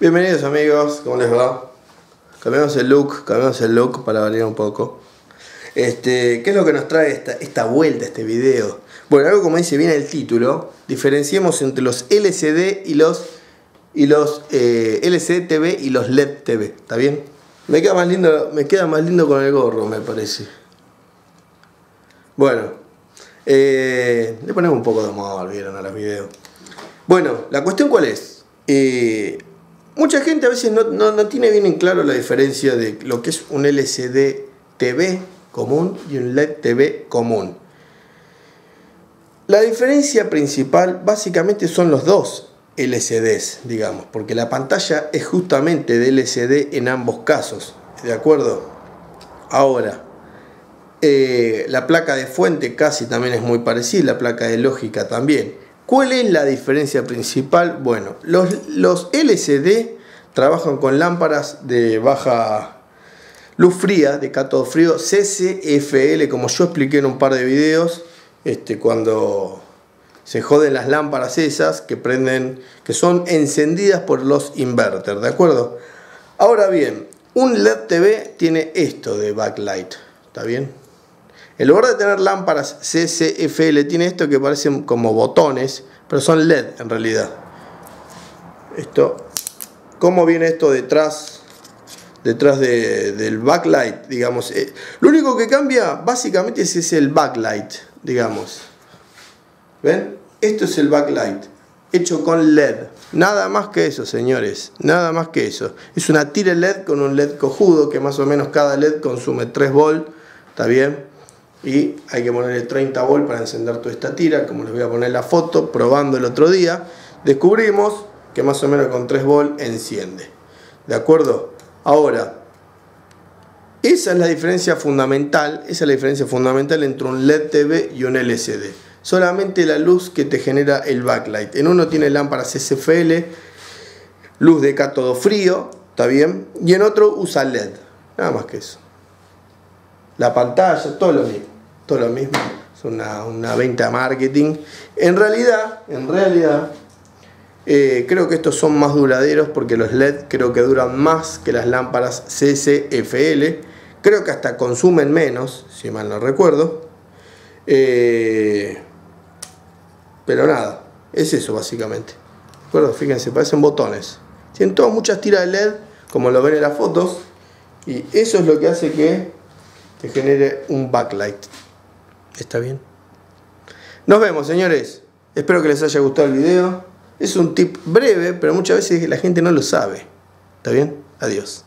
Bienvenidos amigos, ¿cómo les va? Cambiamos el look, cambiamos el look para variar un poco. Este, ¿Qué es lo que nos trae esta, esta vuelta, este video? Bueno, algo como dice bien el título, diferenciemos entre los LCD y los, y los eh, LCD TV y los LED TV, ¿está bien? Me queda, más lindo, me queda más lindo con el gorro, me parece. Bueno, eh, le ponemos un poco de amor, vieron a los videos. Bueno, la cuestión cuál es. Eh, mucha gente a veces no, no, tiene bien en claro la diferencia de lo que es un LCD TV común y un LED TV común. La diferencia principal básicamente son los dos LCDs, digamos, porque la pantalla es justamente de LCD en ambos casos, ¿de acuerdo? Ahora, eh, la placa de fuente casi también es muy parecida, la placa de lógica también. ¿Cuál es la diferencia principal? Bueno, los, LCD trabajan con lámparas de baja luz fría, de cátodo frío, CCFL, como yo expliqué en un par de videos, este, cuando se joden las lámparas esas que prenden, que son encendidas por los inverters, ¿de acuerdo? Ahora bien, un LED TV tiene esto de backlight, ¿está bien? En lugar de tener lámparas CCFL, tiene esto que parecen como botones, pero son LED en realidad. Esto, ¿cómo viene esto detrás? Detrás del backlight, digamos. Eh, lo único que cambia básicamente es, el backlight, digamos. ¿Ven? Esto es el backlight, hecho con LED. Nada más que eso, señores. Nada más que eso. Es una tira LED con un LED cojudo, que más o menos cada LED consume 3 volt. ¿Está bien? Y hay que ponerle 30 volt para encender toda esta tira, como les voy a poner la foto, probando el otro día, descubrimos que más o menos con 3 volt enciende. ¿De acuerdo? Ahora, esa es la diferencia fundamental, esa es la diferencia fundamental entre un LED TV y un LCD. Solamente la luz que te genera el backlight. En uno tiene lámparas SFL, luz de cátodo frío, ¿está bien? Y en otro usa LED. Nada más que eso. La pantalla, todo lo mismo lo mismo, es una, una venta marketing. En realidad, en realidad, eh, creo que estos son más duraderos porque los LED creo que duran más que las lámparas CCFL. Creo que hasta consumen menos, si mal no recuerdo. Eh, pero nada, es eso básicamente. ¿De Fíjense, parecen botones. Tienen todas muchas tiras de LED, como lo ven en las fotos. Y eso es lo que hace que te genere un backlight. ¿Está bien? Nos vemos, señores. Espero que les haya gustado el video. Es un tip breve, pero muchas veces la gente no lo sabe. ¿Está bien? Adiós.